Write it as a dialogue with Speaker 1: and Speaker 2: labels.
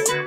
Speaker 1: you